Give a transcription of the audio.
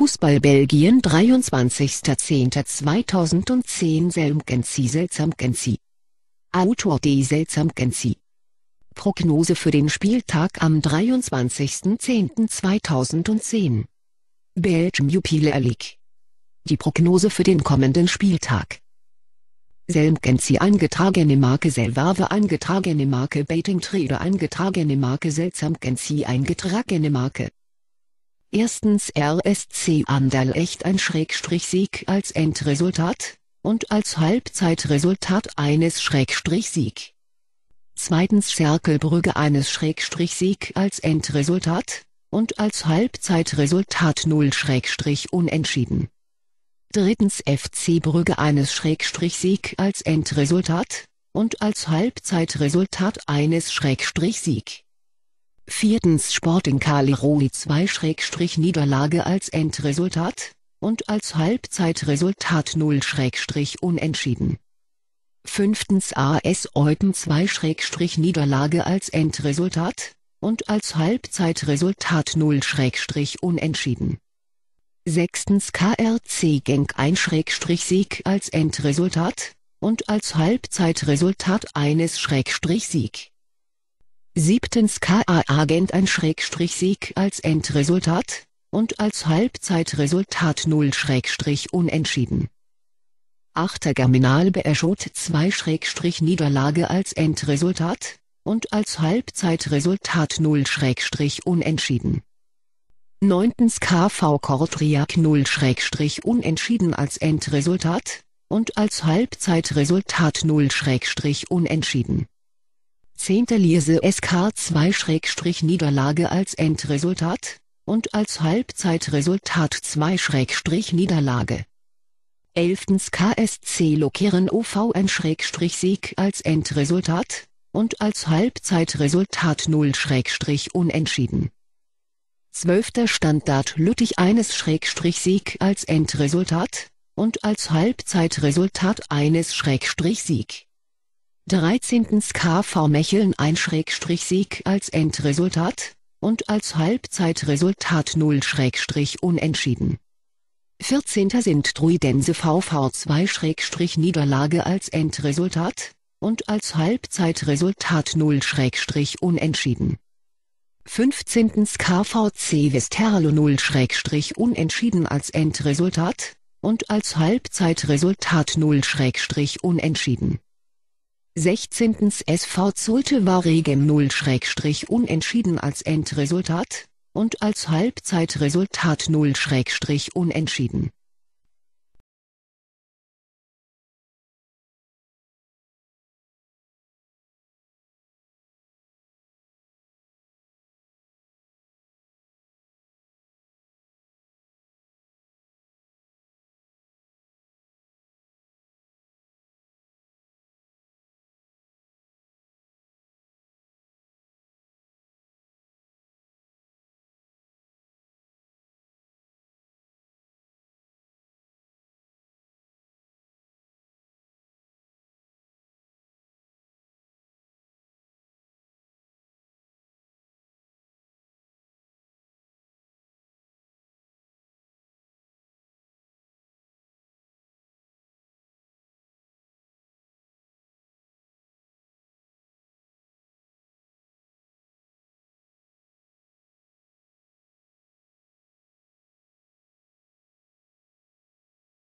Fußball Belgien 23.10.2010 Selmgency Selzamgency Autor D. Selzamgency Prognose für den Spieltag am 23.10.2010 Belgium Jupiler League. Die Prognose für den kommenden Spieltag. Selmgency eingetragene Marke Selvarve eingetragene Marke Baiting Trader eingetragene Marke Selzamgency eingetragene Marke Erstens RSC Anderlecht ein Schrägstrich-Sieg als Endresultat, und als Halbzeitresultat eines Schrägstrich-Sieg. Zweitens Cerkelbrügge eines Schrägstrich-Sieg als Endresultat, und als Halbzeitresultat 0 Schrägstrich unentschieden. Drittens FC Brügge eines Schrägstrich-Sieg als Endresultat, und als Halbzeitresultat eines Schrägstrich-Sieg. Viertens Sporting Cagliari 2-Niederlage als Endresultat, und als Halbzeitresultat 0-Unentschieden. Fünftens AS Eupen 2-Niederlage als Endresultat, und als Halbzeitresultat 0-Unentschieden. Sechstens KRC Genk 1-Sieg als Endresultat, und als Halbzeitresultat eines Sieg. Siebtens KA-Agent ein Schrägstrich-Sieg als Endresultat, und als Halbzeitresultat 0 Schrägstrich unentschieden. Achter Germinal Beerschot 2 Schrägstrich Niederlage als Endresultat, und als Halbzeitresultat 0 Schrägstrich unentschieden. Neuntens KV Kortriak 0 Schrägstrich unentschieden als Endresultat, und als Halbzeitresultat 0 Schrägstrich unentschieden. 10. Lierse SK 2-Niederlage als Endresultat, und als Halbzeitresultat 2-Niederlage. 11. KSC Lokeren OV ein-Sieg als Endresultat, und als Halbzeitresultat 0-Unentschieden. 12. Standard Lüttich eines Sieg als Endresultat, und als Halbzeitresultat eines Sieg. 13. KV Mecheln ein Sieg als Endresultat, und als Halbzeitresultat 0 Unentschieden. 14. sind Druidense VV 2 Niederlage als Endresultat, und als Halbzeitresultat 0 Unentschieden. 15. KVC Westerlo 0 Unentschieden als Endresultat, und als Halbzeitresultat 0 Unentschieden. 16. SV Zulte war Regen 0-Unentschieden als Endresultat, und als Halbzeitresultat 0-Unentschieden